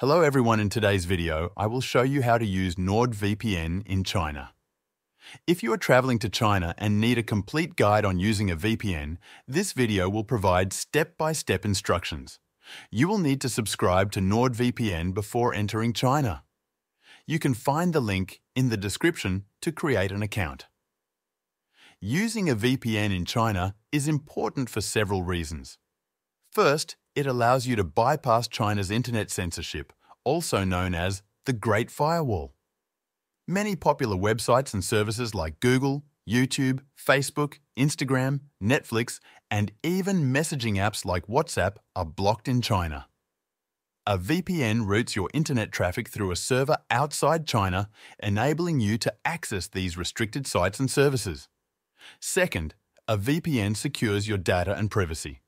Hello everyone, in today's video, I will show you how to use NordVPN in China. If you are traveling to China and need a complete guide on using a VPN, this video will provide step-by-step -step instructions. You will need to subscribe to NordVPN before entering China. You can find the link in the description to create an account. Using a VPN in China is important for several reasons. First, it allows you to bypass China's internet censorship, also known as the Great Firewall. Many popular websites and services like Google, YouTube, Facebook, Instagram, Netflix, and even messaging apps like WhatsApp are blocked in China. A VPN routes your internet traffic through a server outside China, enabling you to access these restricted sites and services. Second, a VPN secures your data and privacy.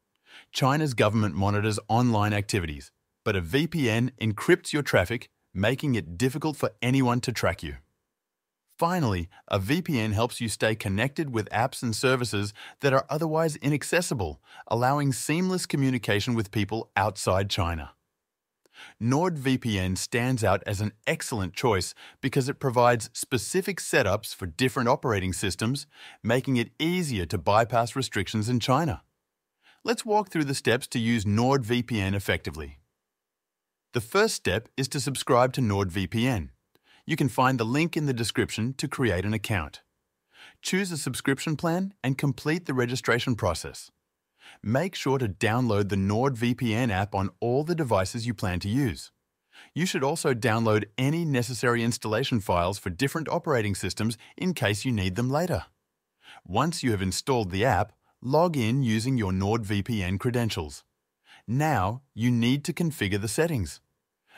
China's government monitors online activities, but a VPN encrypts your traffic, making it difficult for anyone to track you. Finally, a VPN helps you stay connected with apps and services that are otherwise inaccessible, allowing seamless communication with people outside China. NordVPN stands out as an excellent choice because it provides specific setups for different operating systems, making it easier to bypass restrictions in China. Let's walk through the steps to use NordVPN effectively. The first step is to subscribe to NordVPN. You can find the link in the description to create an account. Choose a subscription plan and complete the registration process. Make sure to download the NordVPN app on all the devices you plan to use. You should also download any necessary installation files for different operating systems in case you need them later. Once you have installed the app, log in using your NordVPN credentials. Now, you need to configure the settings.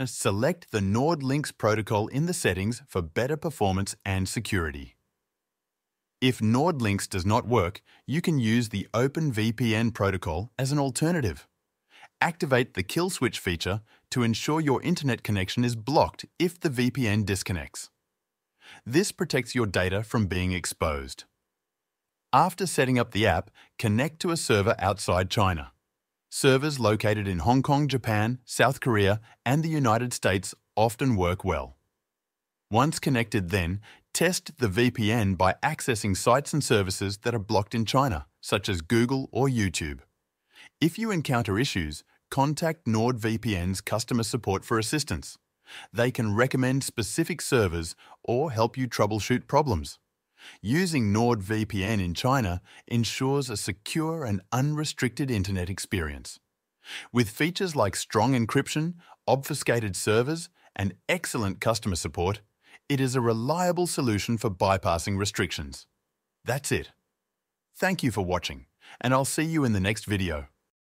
Select the NordLynx protocol in the settings for better performance and security. If NordLynx does not work, you can use the OpenVPN protocol as an alternative. Activate the kill switch feature to ensure your internet connection is blocked if the VPN disconnects. This protects your data from being exposed. After setting up the app, connect to a server outside China. Servers located in Hong Kong, Japan, South Korea, and the United States often work well. Once connected then, test the VPN by accessing sites and services that are blocked in China, such as Google or YouTube. If you encounter issues, contact NordVPN's customer support for assistance. They can recommend specific servers or help you troubleshoot problems. Using NordVPN in China ensures a secure and unrestricted internet experience. With features like strong encryption, obfuscated servers, and excellent customer support, it is a reliable solution for bypassing restrictions. That's it. Thank you for watching, and I'll see you in the next video.